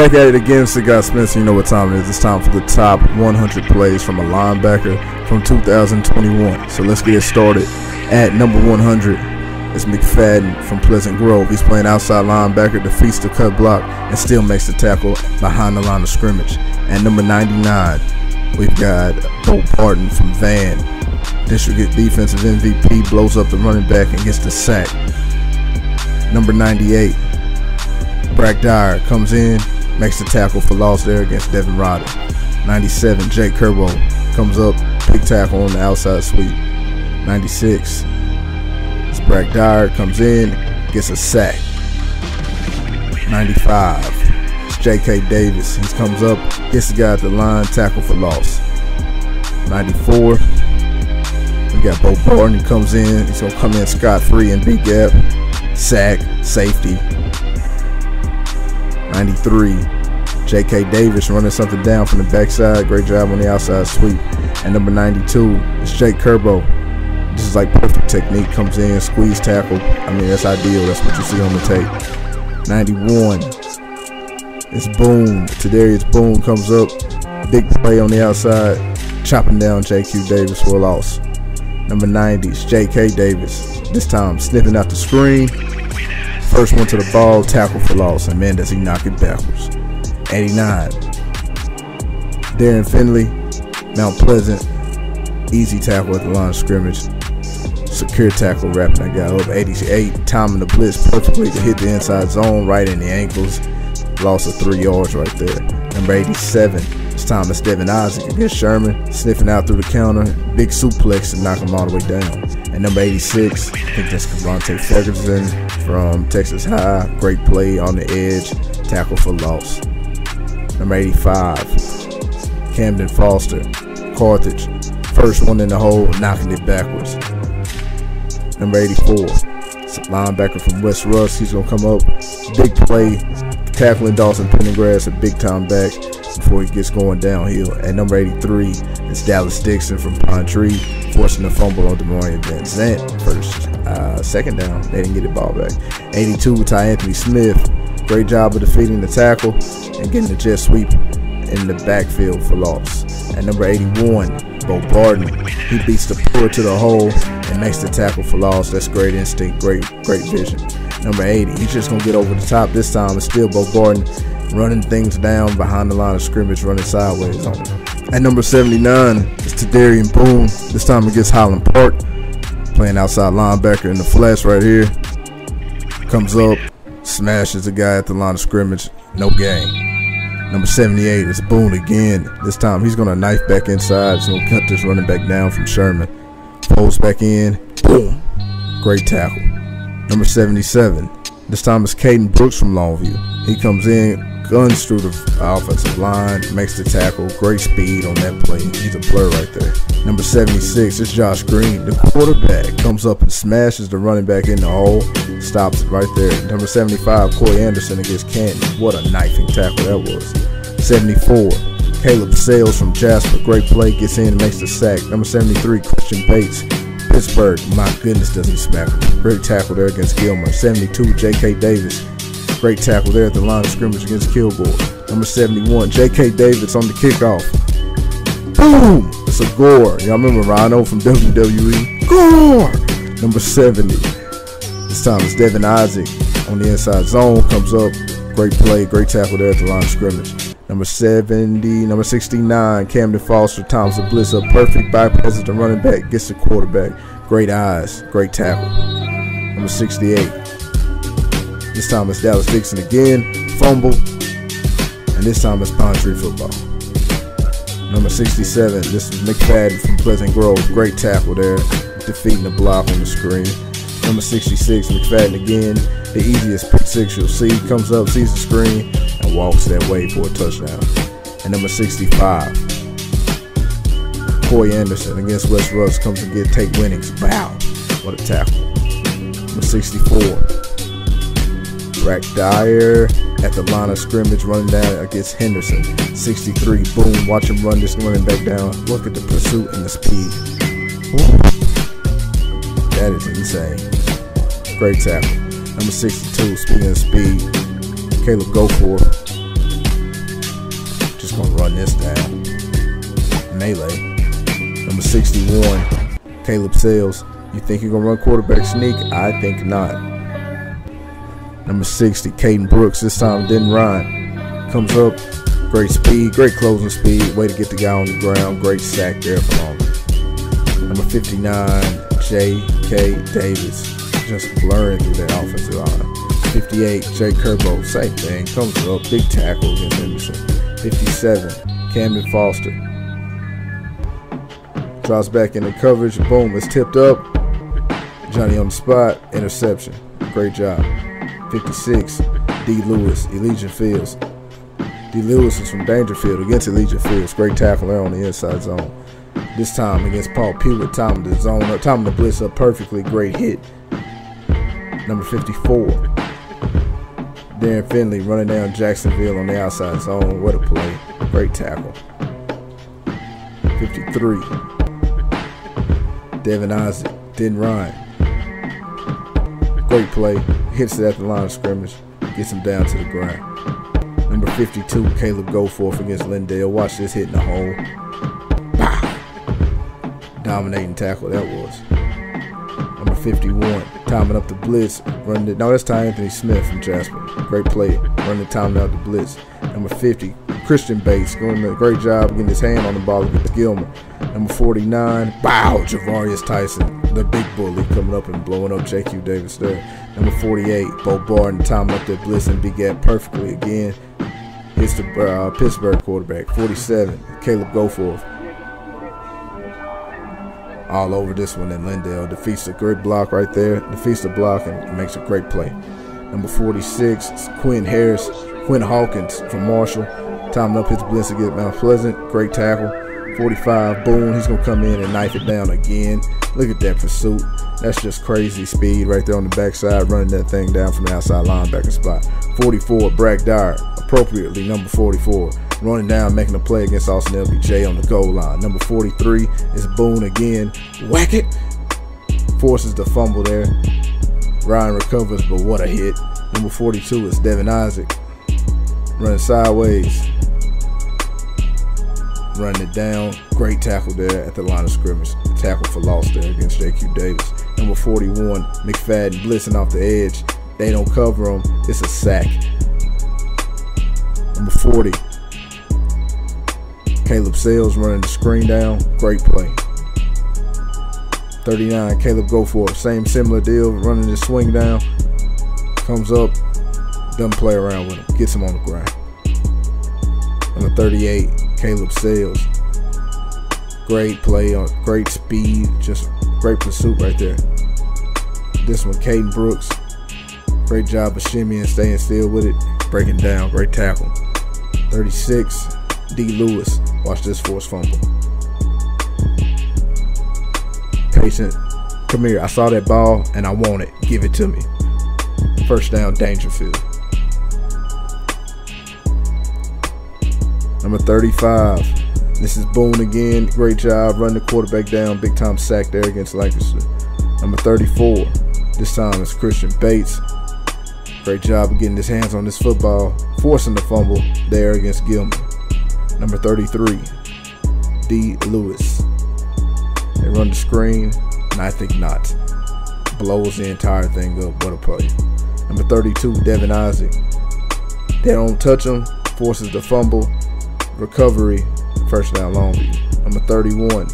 Back at it again, Cigar Spencer. You know what time it is. It's time for the top 100 plays from a linebacker from 2021. So let's get it started. At number 100 is McFadden from Pleasant Grove. He's playing outside linebacker, defeats the cut block, and still makes the tackle behind the line of scrimmage. At number 99, we've got Beau Barton from Van. District defensive MVP blows up the running back and gets the sack. Number 98, Brack Dyer comes in, makes the tackle for loss there against Devin Rodder. 97, Jake Curbow comes up, big tackle on the outside sweep. 96, it's Brack Dyer comes in, gets a sack. 95, it's J.K. Davis. He comes up, gets the guy at the line, tackle for loss. 94, we got Beau Barton. He comes in, he's gonna come in scot free and big gap, sack, safety. 93. J.K. Davis running something down from the backside. Great job on the outside sweep. And number 92 is Jake Curbow. This is like perfect technique. Comes in, squeeze tackle. I mean, that's ideal. That's what you see on the tape. 91. It's Boone. Tadarius Boone comes up. Big play on the outside. Chopping down J.Q. Davis for a loss. Number 90 is J.K. Davis. This time sniffing out the screen. First one to the ball, tackle for loss, and man, does he knock it backwards. 89. Darren Finley, Mount Pleasant, easy tackle at the line of scrimmage. Secure tackle, wrapping that guy up. 88, timing the blitz perfectly to hit the inside zone, right in the ankles. Loss of three yards right there. Number 87, it's Thomas Devean Isaac against Sherman, sniffing out through the counter. Big suplex to knock him all the way down. And number 86, I think that's Kevaunte Ferguson from Texas High. Great play on the edge, tackle for loss. Number 85, Camden Foster, Carthage. First one in the hole, knocking it backwards. Number 84, linebacker from West Rusk. He's going to come up. Big play, tackling Dawson Pendergrass, a big time back before he gets going downhill. At number 83 is Dallas Dixon from Pine Tree, forcing a fumble on Demarion Van Zant. First, uh, second down, they didn't get the ball back. 82, Tyanthony Smith, great job of defeating the tackle and getting the jet sweep in the backfield for loss. At number 81, Beau Barton, he beats the puller to the hole and makes the tackle for loss. That's great instinct, great, great vision. Number 80, he's just gonna get over the top this time. It's still Beau Barton running things down behind the line of scrimmage, running sideways on. At number 79 is Tadarian Boone. This time against Highland Park. Playing outside linebacker in the flesh right here. Comes up, smashes the guy at the line of scrimmage. No gain. Number 78 is Boone again. This time he's going to knife back inside. He's going to cut this running back down from Sherman. Folds back in. Boom. Great tackle. Number 77. This time it's Kaden Brooks from Longview. He comes in, guns through the offensive line, makes the tackle. Great speed on that play. He's a blur right there. Number 76 is Josh Green. The quarterback comes up and smashes the running back in the hole. Stops it right there. Number 75, Coy Anderson against Canton. What a knifing tackle that was. 74, Kaleb Sells from Jasper. Great play. Gets in and makes the sack. Number 73, Christian Bates. Pittsburg. My goodness, does he smack. Great tackle there against Gilmer. 72, J.K. Davis. Great tackle there at the line of scrimmage against Kilgore. Number 71, J.K. Davis on the kickoff. Boom! It's a gore. Y'all remember Rhyno from WWE? Gore! Number 70. This time it's Devean Isaac on the inside zone. Comes up. Great play. Great tackle there at the line of scrimmage. Number 70, number 69, Camden Foster, Thompson Bliss up perfect, bypasses the running back, gets the quarterback. Great eyes, great tackle. Number 68, this time it's Dallas Dixon again, fumble, and this time it's Pine Tree football. Number 67, this is McFadden from Pleasant Grove, great tackle there, defeating the block on the screen. Number 66, McFadden again, the easiest pick six you'll see, comes up, sees the screen, and walks that way for a touchdown. And number 65, Coy Anderson against West Rusk comes and get take winnings. Wow, what a tackle. Number 64, Brack Dyer at the line of scrimmage running down against Henderson. 63, boom, watch him run this running back down. Look at the pursuit and the speed. That is insane. Great tackle. Number 62, speed and speed, Caleb Goforth. Just gonna run this down. Melee. Number 61, Kaleb Sells. You think you're gonna run quarterback sneak? I think not. Number 60, Kaden Brooks. This time didn't run. Comes up, great speed, great closing speed. Way to get the guy on the ground. Great sack there from him. Number 59, J.K. Davis. Just blurring through that offensive line. 58, Jay Curbow, same thing, comes up, big tackle against Henderson. 57, Camden Foster. Drops back in the coverage, boom, it's tipped up. Johnny on the spot, interception. Great job. 56, D. Lewis, Elysian Fields. D. Lewis is from Daingerfield against Elysian Fields. Great tackle there on the inside zone. This time against Paul Pewitt, time to zone up, time to blitz up perfectly. Great hit. Number 54, Darren Finley running down Jacksonville on the outside zone. What a play. Great tackle. 53. Devean Isaac. Didn't run. Great play. Hits it at the line of scrimmage. Gets him down to the ground. Number 52, Caleb Goforth against Lindale. Watch this hitting the hole. Dominating tackle that was. Number 51, timing up the blitz, running it. No, that's Tyanthony Smith from Jasper. Great play, running timing out the blitz. Number 50, Christian Bates, doing a great job getting his hand on the ball against Gilmer. Number 49, bow, Javarous Tyson, the big bully, coming up and blowing up J.Q. Davis there. Number 48, Beau Barton, time up that blitz and big gap perfectly again. Hits the uh, Pittsburg quarterback. 47, Caleb Goforth all over this one. And Lindale defeats a great block right there, defeats the block and makes a great play. Number 46, Quinn Harris, Quin Hawkins from Marshall, timing up his blitz against Mount Pleasant. Great tackle. 45, Boone, he's going to come in and knife it down again. Look at that pursuit. That's just crazy speed right there on the backside, running that thing down from the outside linebacker spot. 44, Brack Dyer, appropriately number 44 running down, making a play against Austin LBJ on the goal line. Number 43 is Boone again. Whack it. Forces the fumble there. Ryan recovers, but what a hit. Number 42 is Devean Isaac. Running sideways. Running it down. Great tackle there at the line of scrimmage. Tackle for loss there against J.Q. Davis. Number 41, McFadden blitzing off the edge. They don't cover him. It's a sack. Number 40, Kaleb Sells running the screen down. Great play. 39, Caleb go Goforth. Same similar deal, running the swing down. Comes up, doesn't play around with him. Gets him on the ground. Number 38, Kaleb Sells. Great play on great speed, just great pursuit right there. This one, Kaden Brooks. Great job of shimmying, staying still with it, breaking down. Great tackle. 36, D. Lewis. Watch this force fumble. Patient, come here. I saw that ball and I want it. Give it to me. First down, Daingerfield. Number 35. This is Boone again. Great job. Run the quarterback down. Big time sack there against Lancaster. Number 34. This time it's Christian Bates. Great job of getting his hands on this football, forcing the fumble there against Gilmer. Number 33, D. Lewis. They run the screen, and I think not. Blows the entire thing up. What a play. Number 32, Devean Isaac. They don't touch him, forces the fumble, recovery, first down Longview. Number 31,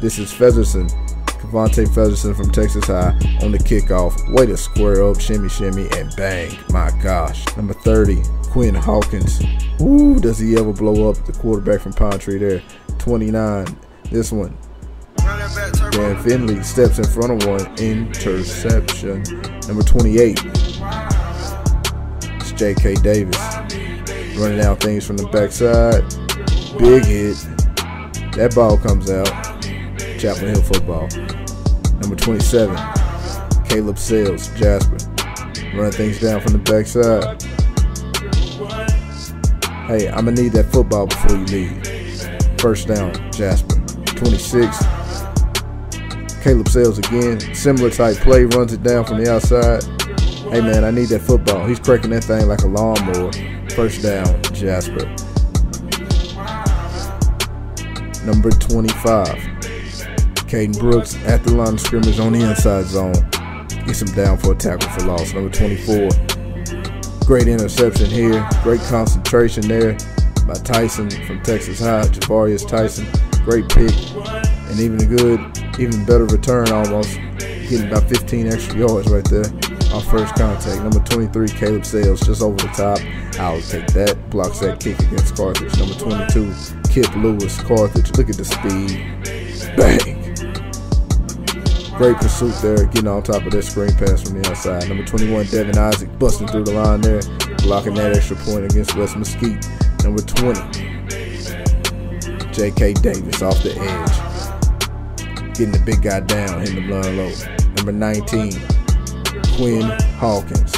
this is Featherson. Kevaunte Featherson from Texas High on the kickoff. Way to square up, shimmy, shimmy, and bang. My gosh. Number 30, Quin Hawkins. Ooh, does he ever blow up the quarterback from Pine Tree there? 29. This one. Dan Finley steps in front of one. Interception. Number 28. It's J.K. Davis. Running out things from the backside. Big hit. That ball comes out. Chapel Hill football. Number 27. Kaleb Sells, Jasper. Running things down from the backside. Hey, I'm gonna need that football before you leave. First down, Jasper. 26. Kaleb Sells again. Similar type play, runs it down from the outside. Hey man, I need that football. He's cracking that thing like a lawnmower. First down, Jasper. Number 25, Kaden Brooks at the line of scrimmage on the inside zone. Gets him down for a tackle for loss. Number 24, great interception here. Great concentration there by Tyson from Texas High, Javarous Tyson. Great pick and even a good, even better return almost. Getting about 15 extra yards right there. Our first contact. Number 23, Kaleb Sells, just over the top. I'll take that. Blocks that kick against Carthage. Number 22, Kip Lewis, Carthage. Look at the speed. Bang. Great pursuit there, getting on top of that screen pass from the outside. Number 21, Devin Isaac, busting through the line there, blocking that extra point against West Mesquite. Number 20, J.K. Davis off the edge, getting the big guy down, hitting the blood low. Number 19, Quin Hawkins.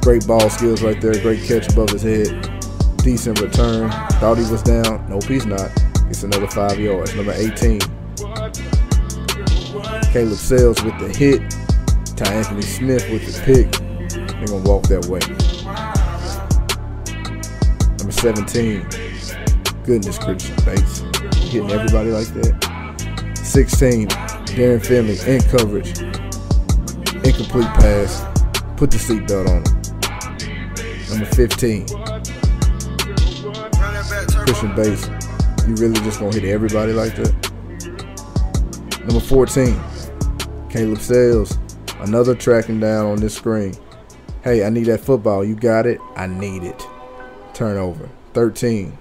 Great ball skills right there, great catch above his head. Decent return. Thought he was down. Nope, he's not. Gets another five yards. Number 18, Kaleb Sells with the hit. Tyanthony Smith with the pick. They're going to walk that way. Number 17. Goodness, Christian Bates. Hitting everybody like that. 16. Darren Finley in coverage. Incomplete pass. Put the seatbelt on him. Number 15. Christian Bates. You really just to hit everybody like that? Number 14. Kaleb Sells, another tracking down on this screen. Hey, I need that football. You got it? I need it. Turnover. 13.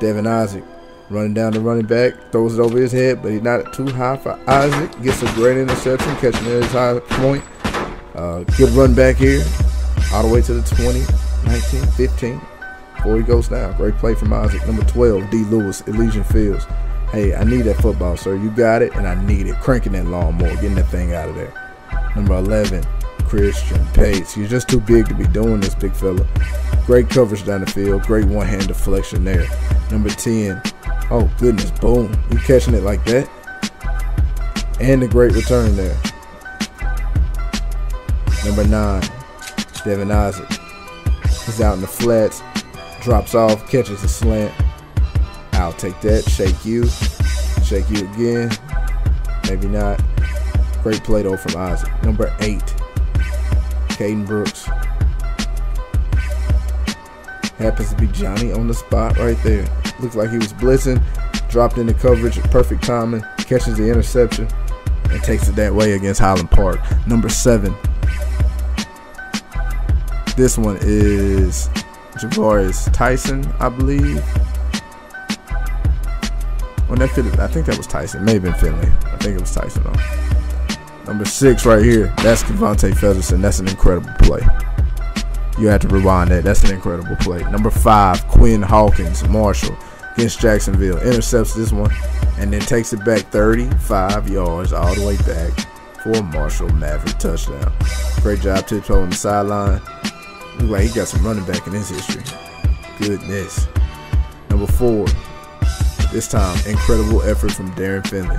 Devean Isaac running down the running back, throws it over his head, but he's not too high for Isaac. Gets a great interception, catching at his high point. Uh, good run back here, all the way to the 20, 19, 15. Before he goes down. Great play from Isaac. Number 12, D. Lewis, Elysian Fields. Hey, I need that football, sir. You got it, and I need it. Cranking that lawnmower, getting that thing out of there. Number 11, Christian Bates. You're just too big to be doing this, big fella. Great coverage down the field. Great one-hand deflection there. Number 10. Oh, goodness. Boom. You catching it like that? And a great return there. Number 9. Devean Isaac. He's out in the flats. Drops off. Catches a slant. I'll take that. Shake you. Shake you again. Maybe not. Great play though from Isaac. Number eight, Kaden Brooks. Happens to be Johnny on the spot right there. Looks like he was blitzing. Dropped into coverage. Perfect timing. Catches the interception. And takes it that way against Highland Park. Number seven. This one is Javarous Tyson, I believe. Well, that could I think that was Tyson. May have been Finley. I think it was Tyson though. Number six right here. That's Devontae Featherson. That's an incredible play. You have to rewind that. That's an incredible play. Number five, Quin Hawkins, Marshall against Jacksonville. Intercepts this one and then takes it back 35 yards all the way back for a Marshall Maverick touchdown. Great job tiptoe on the sideline. Like he got some running back in his history. Goodness. Number four, this time, incredible effort from Darren Finley.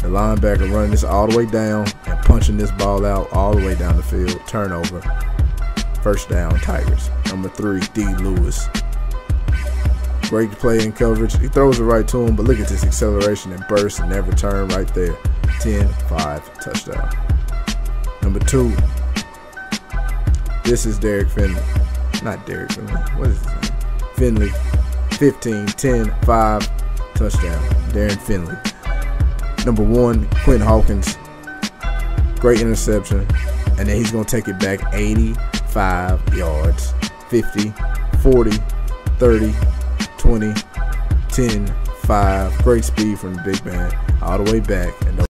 The linebacker running this all the way down and punching this ball out all the way down the field. Turnover. First down, Tigers. Number three, D. Lewis. Great play in coverage. He throws it right to him, but look at this acceleration and burst and that turn right there. 10 5 touchdown. Number two, this is Derek Finley. Not Derek Finley. What is his name? Finley. 15 10 5 touchdown. Darren Finley. Number one, Quin Hawkins. Great interception. And then he's going to take it back 85 yards. 50, 40, 30, 20, 10, 5. Great speed from the big man all the way back. And